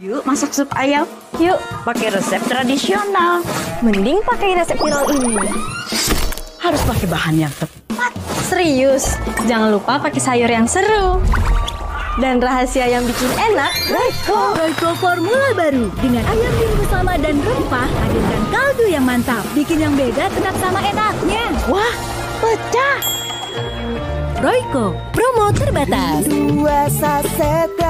Yuk masak sup ayam. Yuk pakai resep tradisional. Mending pakai resep viral ini. Harus pakai bahan yang tepat. Serius, jangan lupa pakai sayur yang seru. Dan rahasia yang bikin enak, Royco. Royco formula baru dengan ayam bumbu sama dan rempah hadirkan kaldu yang mantap. Bikin yang beda tetap sama enaknya. Wah, pecah. Royco, promo terbatas. Dua saset.